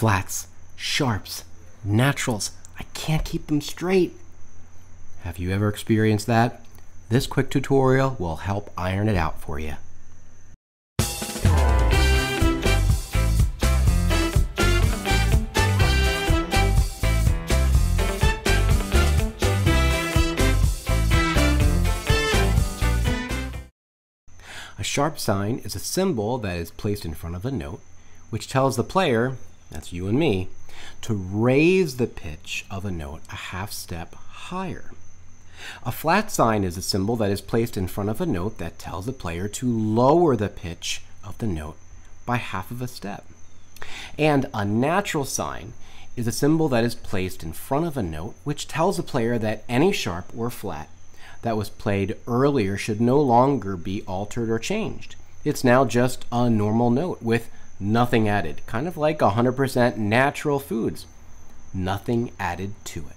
Flats, sharps, naturals. I can't keep them straight. Have you ever experienced that? This quick tutorial will help iron it out for you. A sharp sign is a symbol that is placed in front of a note, which tells the player, that's you and me, to raise the pitch of a note a half step higher. A flat sign is a symbol that is placed in front of a note that tells the player to lower the pitch of the note by half of a step. And a natural sign is a symbol that is placed in front of a note which tells the player that any sharp or flat that was played earlier should no longer be altered or changed. It's now just a normal note with nothing added, kind of like 100% natural foods. Nothing added to it.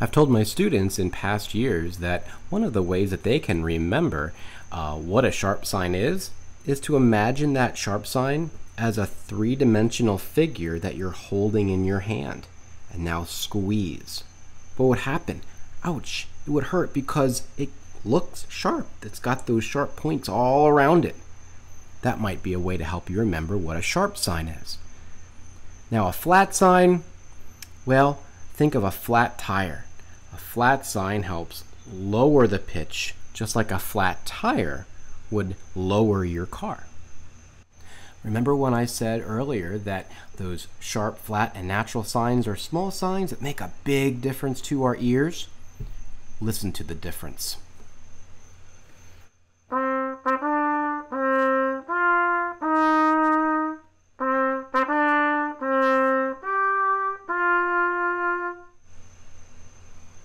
I've told my students in past years that one of the ways that they can remember uh, what a sharp sign is, is to imagine that sharp sign as a three dimensional figure that you're holding in your hand and now squeeze. What would happen? Ouch, it would hurt because it looks sharp. It's got those sharp points all around it. That might be a way to help you remember what a sharp sign is. Now, a flat sign, well, think of a flat tire. A flat sign helps lower the pitch, just like a flat tire would lower your car. Remember when I said earlier that those sharp, flat, and natural signs are small signs that make a big difference to our ears? Listen to the difference.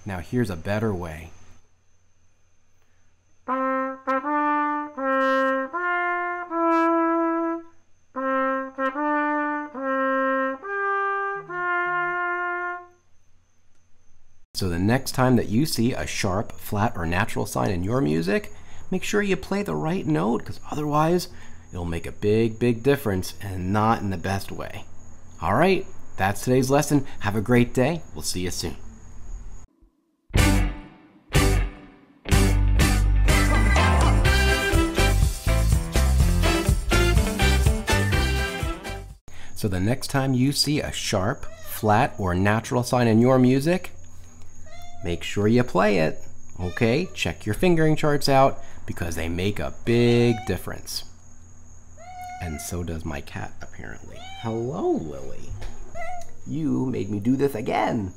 Now here's a better way. So the next time that you see a sharp, flat, or natural sign in your music, make sure you play the right note because otherwise it'll make a big, big difference and not in the best way. All right, that's today's lesson. Have a great day. We'll see you soon. So the next time you see a sharp, flat, or natural sign in your music, make sure you play it. Okay, check your fingering charts out because they make a big difference. And so does my cat, apparently. Hello, Lily. You made me do this again.